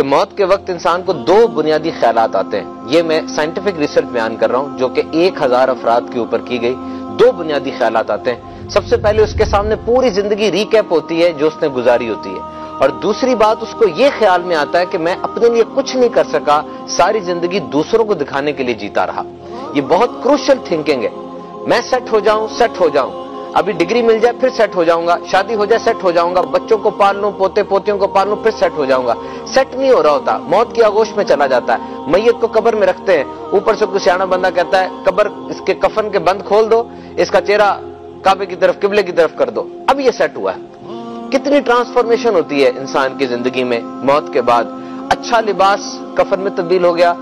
کہ موت کے وقت انسان کو دو بنیادی خیالات آتے ہیں۔ یہ میں سائنٹیفک ریسرچ بیان کر رہا ہوں جو کہ ایک ہزار افراد کے اوپر کی گئی۔ دو بنیادی خیالات آتے ہیں۔ سب سے پہلے اس کے سامنے پوری زندگی ریکیپ ہوتی ہے جو اس نے گزاری ہوتی ہے۔ اور دوسری بات، اس کو یہ خیال میں آتا ہے کہ میں اپنے لیے کچھ نہیں کر سکا، ساری زندگی دوسروں کو دکھانے کے لیے جیتا رہا۔ یہ بہت کروشل تھنکنگ ہے۔ میں سیٹ ہو جاؤں سیٹ ہو جاؤں۔ ابھی ڈگری مل جائے پھر سیٹ ہو جاؤں گا، شادی ہو جائے سیٹ ہو جاؤں گا، بچوں کو پال لوں پوتے پوتیوں کو پال لوں پھر سیٹ ہو جاؤں گا۔ سیٹ نہیں ہو رہا ہوتا، موت کی آگوش میں چلا جاتا ہے۔ میت کو قبر میں رکھتے ہیں۔ اوپر سے کوئی سیاح بندہ کہتا ہے، قبر اس کے کفن کے بند کھول دو، اس کا چہرہ کعبے کی طرف، قبلے کی طرف کر دو۔ اب یہ سیٹ ہوا ہے۔ کتنی ٹرانسفارمیشن ہوتی ہے انسان کی زندگی میں، موت کے بعد۔ اچھا لباس، کفن میں تبدیل ہو گیا۔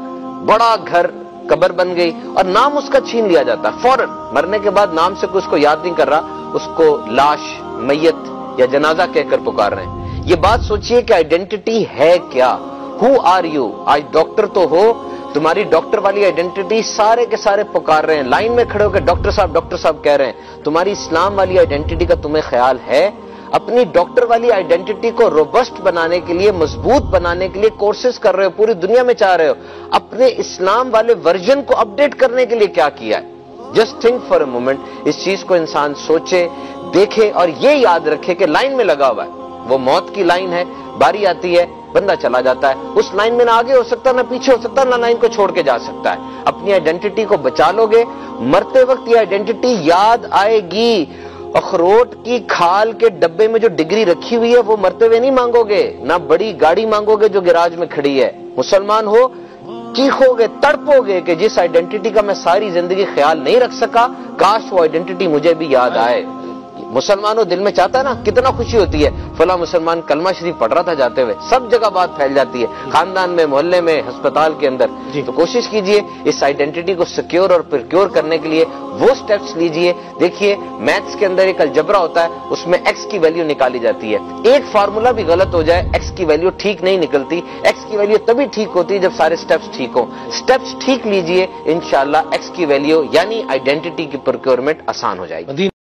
بڑا گھر قبر بن گئی اور نام اس کا چھین لیا جاتا ہے فوراً مرنے کے بعد نام سے کوئی اس کو یاد نہیں کر رہا، اس کو لاش، میت یا جنازہ کہہ کر پکار رہے ہیں۔ یہ بات سوچئے کہ آئیڈینٹی ہے کیا؟ ہو آر یو آج ڈاکٹر تو ہو، تمہاری ڈاکٹر والی آئیڈینٹی سارے کے سارے پکار رہے ہیں۔ لائن میں کھڑے ہو کے ڈاکٹر صاحب ڈاکٹر صاحب کہہ رہے ہیں، تمہاری اسلام والی آئیڈینٹی کا تمہیں خیال ہے؟ اپنی ڈاکٹر والی آئیڈینٹی کو روبسٹ بنانے کے لیے، مضبوط بنانے کے لیے کورسز کر رہے ہو، پوری دنیا میں چاہ رہے ہو۔ اپنے اسلام والے ورژن کو اپڈیٹ کرنے کے لیے کیا کیا ہے؟ Just think for a moment اس چیز کو انسان سوچے، دیکھے اور یہ یاد رکھے کہ لائن میں لگا ہوا ہے۔ وہ موت کی لائن ہے، باری آتی ہے، بندہ چلا جاتا ہے۔ اس لائن میں نہ آگے ہو سکتا، نہ پیچھے ہو سکتا، نہ لائن کو چھوڑ کے جا سکتا ہے۔ اپنی آئیڈینٹی کو بچا لو گے مرتے وقت یہ آئیڈینٹی یاد آئے گی۔ اخروٹ کی کھال کے ڈبے میں جو ڈگری رکھی ہوئی ہے، وہ مرتے ہوئے نہیں مانگو گے؟ نہ بڑی گاڑی مانگو گے جو گراج میں کھڑی ہے۔ مسلمان ہو چیخو گے، تڑپو گے کہ جس آئیڈینٹی کا میں ساری زندگی خیال نہیں رکھ سکا، کاش وہ آئیڈینٹی مجھے بھی یاد آئے۔ مسلمانوں دل میں چاہتا ہے نا کتنا خوشی ہوتی ہے۔ فلاں مسلمان کلمہ شریف پڑھ رہا تھا جاتے ہوئے سب جگہ بات پھیل جاتی ہے۔ خاندان میں محلے میں ہسپتال کے اندر۔ جی۔ تو کوشش کیجیے اس آئیڈینٹی کو سیکیور اور پرکیور کرنے کے لیے وہ سٹیپس لیجیے۔ دیکھیے میتھس کے اندر ایک الجبرا ہوتا ہے اس میں ایکس کی ویلیو نکالی جاتی ہے۔ ایک فارمولا بھی غلط ہو جائے ایکس کی ویلیو ٹھیک نہیں نکلتی۔ ایکس کی ویلیو تبھی ٹھیک ہوتی ہے جب سارے سٹیپس ٹھیک ہوں۔ سٹیپس ٹھیک لیجیے انشاءاللہ ایکس کی ویلیو یعنی آئیڈینٹی کی پرکیورمنٹ آسان ہو جائے گی۔